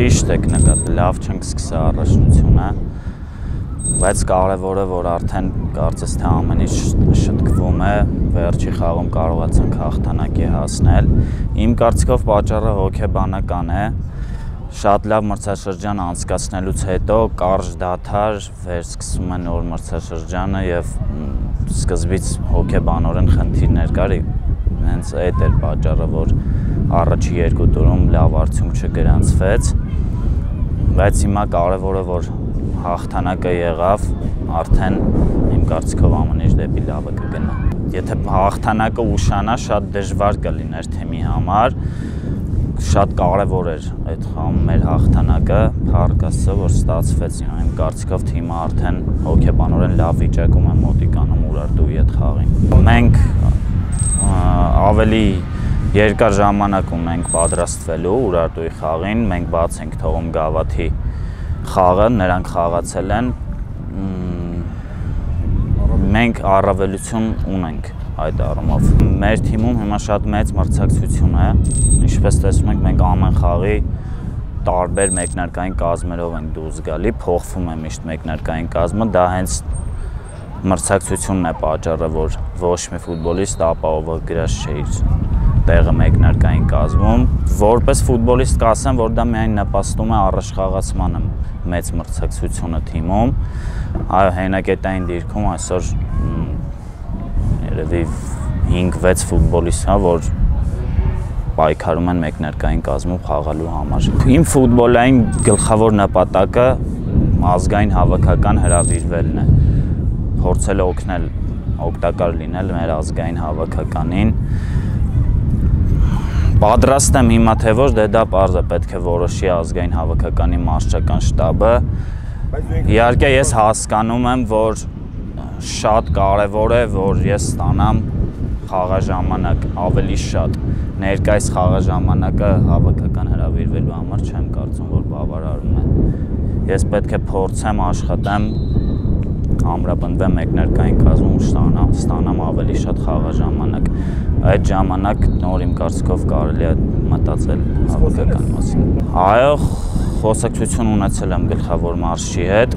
Ճիշտ եք նկատել, լավ չենք սկսել առաջնությունը, բայց կարևորը որ արդեն կարծես թե ամեն ինչ շտկվում է, վերջի խաղում կարողացանք հաղթանակի հասնել։ Իմ կարծիքով պատճառը հոգեբանական է, շատ լավ մրցաշրջան անցկացնելուց հետո կարճ դաթար վերսկսում է նոր մրցաշրջանը եւ սկզբից հոգեբանորեն խնդիրներ կար հենց այդ էր պատճառը որ առաջի երկու տուրում լավ արդյունք չգրանցվեց բայց հիմա կարևորը որ հաղթանակը եղավ արդեն իմ կարծիքով ամեն ինչ դեպի լավը կգնա եթե հաղթանակը ուշանա շատ դժվար կլիներ թեմի համար շատ կարևոր էր այդ մեր հաղթանակը, Աստծո, որ ստացվեց։ Իմ կարծիքով թիմը արդեն հոգեբանորեն լավ վիճակում է մոտիկանում Ուրարտուի այդ խաղին։ Մենք ավելի երկար ժամանակ ունենք պատրաստվելու Ուրարտուի խաղին, մենք բաց ենք թողում Գավաթի խաղը, նրանք խաղացել են։ Մենք առավելություն ունենք այդ առումով։ Մեր թիմում հիմա շատ մեծ մրցակցություն է։ Ինչպես տեսնում եք, մենք ամեն խաղի տարբեր մեկնարկային կազմերով ենք դուրս գալի, փոխվում է միշտ մեկնարկային կազմը, դա հենց մրցակցությունն է պատճառը, որ ոչ մի ֆուտբոլիստ ապահովը գրած չէ իր տեղը մեկնարկային կազմում։ Որպես ֆուտբոլիստ կասեմ, որ դա միայն նպաստում է առաջխաղացմանը մեծ մրցակցությունը թիմում։ Այո, հենակետային դիրքում այսօր երևի 5-6 ֆուտբոլիստ հա, որ պայքարում են մեկնարկային կազմում խաղալու համար։ Իմ ֆուտբոլային գլխավոր նպատակը ազգային հավաքական հրավիրվելն է։ Փորձել օգնել օգտակար լինել մեր ազգային հավաքականին։ Պատրաստ եմ հիմա թե ոչ, դե դա པարզ է, պետք է որոշի ազգային հավաքականի մարշչական շտաբը։ Իհարկե ես հասկանում եմ, որ շատ կարևոր է, որ ես ստանամ խաղաժամանակ ավելի շատ։ Ներկայիս խաղաժամանակը հավաքական հրավիրվելու համար չեմ կարծում, որ բավարարում է։ Ես պետք է փորձեմ աշխատեմ ամրապնդվեմ մեկներկային կազմում ստանամ, ստանամ ավելի շատ խաղաժամանակ։ Այդ ժամանակ նոր իմ կարծիքով կարելի է մտածել հավաքական մասին։ Այո, խոսակցություն ունեցել եմ գլխավոր մարշի հետ։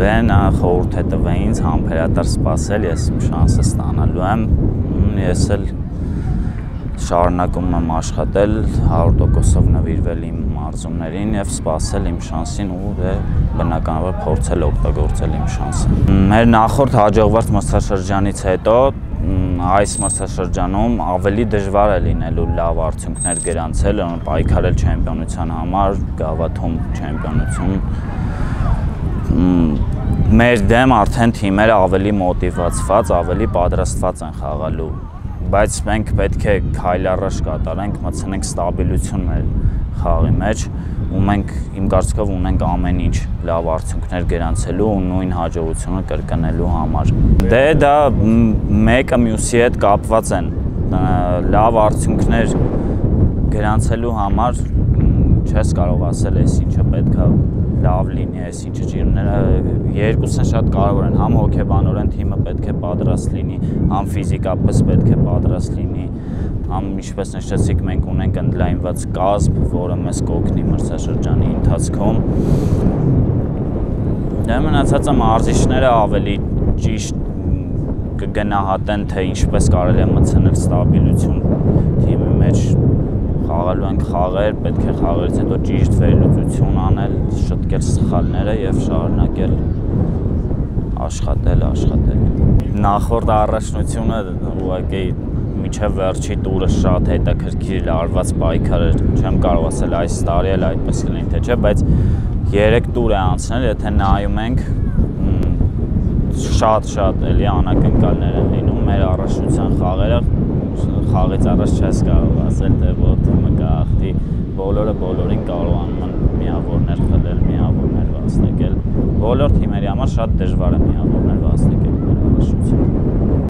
Դե նա խորհուրդ է տվել ինձ համբերատար սпасել, ես շանսը ստանալու եմ։ Ես էլ շարունակում եմ աշխատել 100%-ով նվիրվել իմ մարզումներին եւ սпасել իմ շանսին ու դե բնականաբար փորձել օգտագործել իմ շանսը։ Մեր նախորդ հաջողված մրցաշրջանից հետո այս մրցաշրջանում ավելի դժվար է լինելու լավ արդյունքներ գրանցելը, պայքարել չեմպիոնության համար, գավաթում չեմպիոնություն։ Մեր դեմ արդեն թիմերը ավելի մոտիվացված, ավելի պատրաստված են խաղալու բայց մենք պետք է քայլ առաջ կատարենք, մտցնենք ստաբիլություն մեր խաղի մեջ ու մենք իմ կարծիքով ունենք ամեն ինչ լավ արդյունքներ գրանցելու ու նույն հաջողությունը կրկնելու համար։ Դե դա մեկը մյուսի հետ կապված են լավ արդյունքներ գրանցելու համար չես կարող ասել, այս ինչը պետքա լավ լինի, այսինչը ջիրները երկուսն շատ կարևոր են, համ հոգեբանորեն թիմը պետք է պատրաստ լինի, համ ֆիզիկապես պետք է պատրաստ լինի, համ ինչպես նշեցիք մենք ունենք ընդլայնված կազմ, որը մեզ կօգնի մրցաշրջանի ընթացքում։ Դե մնացածը մարզիչները ավելի ճիշտ կգնահատեն, թե ինչպես կարելի է մտցնել ստաբիլություն թիմի մեջ խաղալու ենք խաղեր, պետք է խաղերից հետո ճիշտ վերլուծություն անել, շտկել սխալները եւ շարունակել աշխատել, աշխատել։ Նախորդ առաջնությունը ուղղակի միջև վերջի տուրը շատ հետաքրքիր արված պայքար էր։ Չեմ կարող ասել այս տարի էլ այդպես կլինի թե չէ, բայց 3 տուր է անցնել, եթե նայում ենք շատ-շատ էլի անակնկալներ են լինում մեր առաջնության խաղերը խաղից առաջ չես կարող ասել, թե որ թիմը կախտի, բոլորը բոլորին կարողանում են միավորներ խլել, միավորներ վաստակել։ Բոլոր թիմերի համար շատ դժվար է միավորներ վաստակել մեր առաջնությունը։